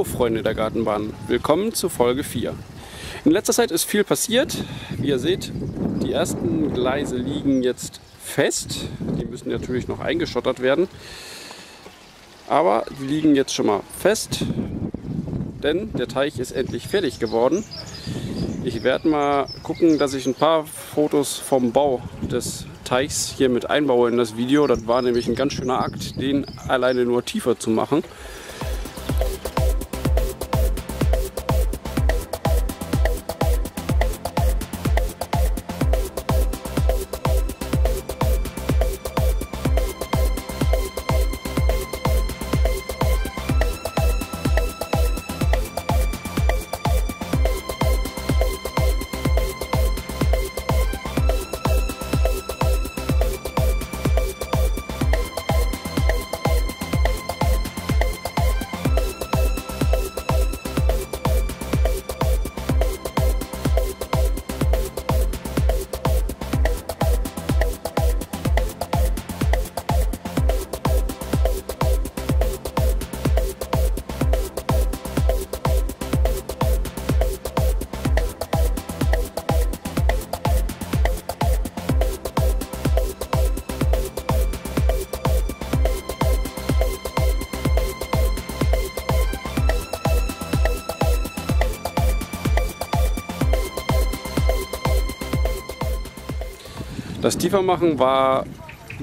Hallo Freunde der Gartenbahn, willkommen zu Folge 4. In letzter Zeit ist viel passiert. Wie ihr seht, die ersten Gleise liegen jetzt fest. Die müssen natürlich noch eingeschottert werden. Aber die liegen jetzt schon mal fest, denn der Teich ist endlich fertig geworden. Ich werde mal gucken, dass ich ein paar Fotos vom Bau des Teichs hier mit einbaue in das Video. Das war nämlich ein ganz schöner Akt, den alleine nur tiefer zu machen. Das Tiefermachen war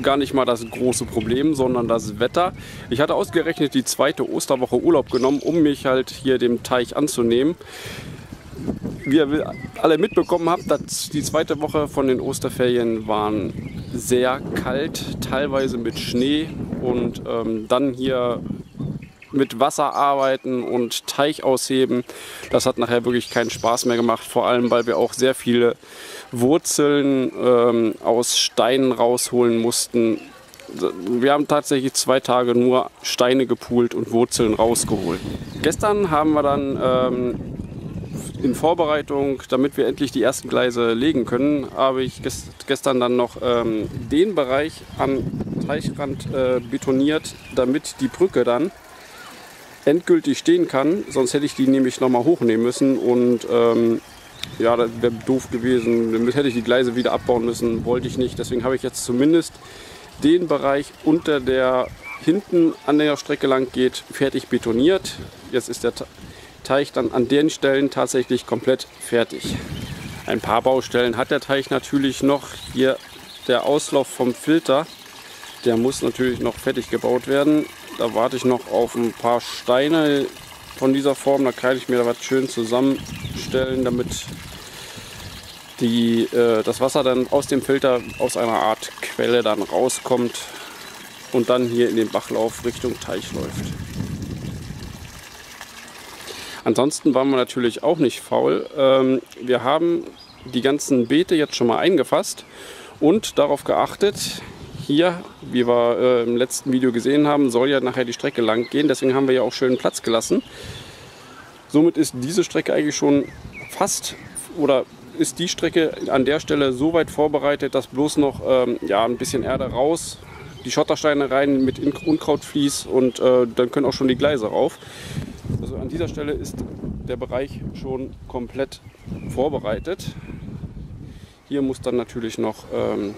gar nicht mal das große Problem, sondern das Wetter. Ich hatte ausgerechnet die zweite Osterwoche Urlaub genommen, um mich halt hier dem Teich anzunehmen. Wie ihr alle mitbekommen habt, dass die zweite Woche von den Osterferien waren sehr kalt, teilweise mit Schnee und ähm, dann hier mit Wasser arbeiten und Teich ausheben. Das hat nachher wirklich keinen Spaß mehr gemacht, vor allem weil wir auch sehr viele Wurzeln ähm, aus Steinen rausholen mussten. Wir haben tatsächlich zwei Tage nur Steine gepult und Wurzeln rausgeholt. Gestern haben wir dann ähm, in Vorbereitung, damit wir endlich die ersten Gleise legen können, habe ich gestern dann noch ähm, den Bereich am Teichrand äh, betoniert, damit die Brücke dann endgültig stehen kann. Sonst hätte ich die nämlich nochmal hochnehmen müssen und ähm, ja, das wäre doof gewesen. Damit hätte ich die Gleise wieder abbauen müssen, wollte ich nicht. Deswegen habe ich jetzt zumindest den Bereich unter der hinten an der Strecke lang geht, fertig betoniert. Jetzt ist der Teich dann an den Stellen tatsächlich komplett fertig. Ein paar Baustellen hat der Teich natürlich noch. Hier der Auslauf vom Filter, der muss natürlich noch fertig gebaut werden. Da warte ich noch auf ein paar Steine von dieser Form. Da kann ich mir da was schön zusammenstellen, damit die, äh, das Wasser dann aus dem Filter aus einer Art Quelle dann rauskommt und dann hier in den Bachlauf Richtung Teich läuft. Ansonsten waren wir natürlich auch nicht faul. Ähm, wir haben die ganzen Beete jetzt schon mal eingefasst und darauf geachtet, hier, wie wir äh, im letzten Video gesehen haben, soll ja nachher die Strecke lang gehen. Deswegen haben wir ja auch schön Platz gelassen. Somit ist diese Strecke eigentlich schon fast oder ist die Strecke an der Stelle so weit vorbereitet, dass bloß noch ähm, ja, ein bisschen Erde raus, die Schottersteine rein mit Unkrautvlies und äh, dann können auch schon die Gleise rauf. Also an dieser Stelle ist der Bereich schon komplett vorbereitet. Hier muss dann natürlich noch ähm,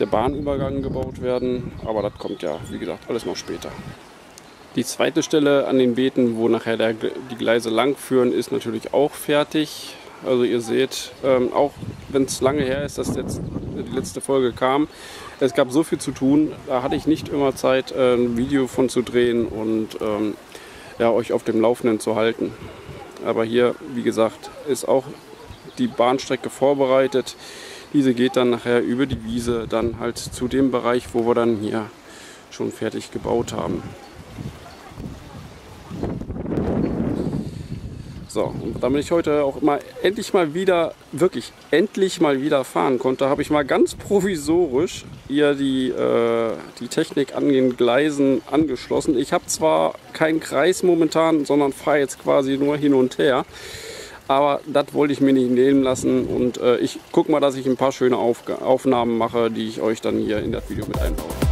der Bahnübergang gebaut werden. Aber das kommt ja, wie gesagt, alles noch später. Die zweite Stelle an den Beeten, wo nachher der, die Gleise lang führen, ist natürlich auch fertig. Also ihr seht, ähm, auch wenn es lange her ist, dass jetzt die letzte Folge kam, es gab so viel zu tun. Da hatte ich nicht immer Zeit, äh, ein Video von zu drehen und ähm, ja, euch auf dem Laufenden zu halten. Aber hier, wie gesagt, ist auch die Bahnstrecke vorbereitet. Diese geht dann nachher über die Wiese dann halt zu dem Bereich, wo wir dann hier schon fertig gebaut haben. So, und damit ich heute auch mal endlich mal wieder, wirklich endlich mal wieder fahren konnte, habe ich mal ganz provisorisch hier die, äh, die Technik an den Gleisen angeschlossen. Ich habe zwar keinen Kreis momentan, sondern fahre jetzt quasi nur hin und her. Aber das wollte ich mir nicht nehmen lassen und äh, ich gucke mal, dass ich ein paar schöne Auf Aufnahmen mache, die ich euch dann hier in das Video mit einbaue.